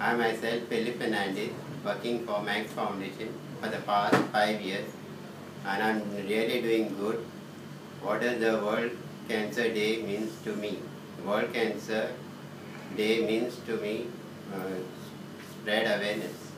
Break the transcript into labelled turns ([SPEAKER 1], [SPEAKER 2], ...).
[SPEAKER 1] I myself, Philip Fernandez, working for Max Foundation for the past five years, and I'm really doing good. What does the World Cancer Day means to me? World Cancer Day means to me uh, spread awareness.